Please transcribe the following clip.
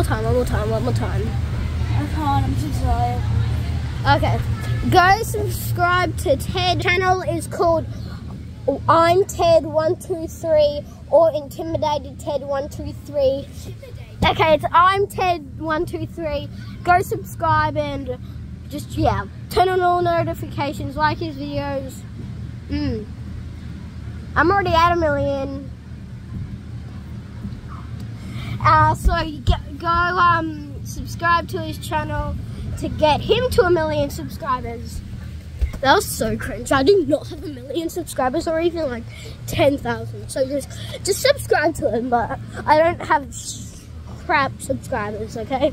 more time, one more time, one more time. I can't, I'm too tired. Okay. Go subscribe to Ted. Channel is called I'm Ted123 or Intimidated Ted123. Okay, it's I'm Ted123. Go subscribe and just, yeah, turn on all notifications, like his videos. Mm. I'm already at a million. Uh, so get, go um, subscribe to his channel to get him to a million subscribers. That was so cringe. I do not have a million subscribers or even like 10,000. So just, just subscribe to him, but I don't have crap subscribers, okay?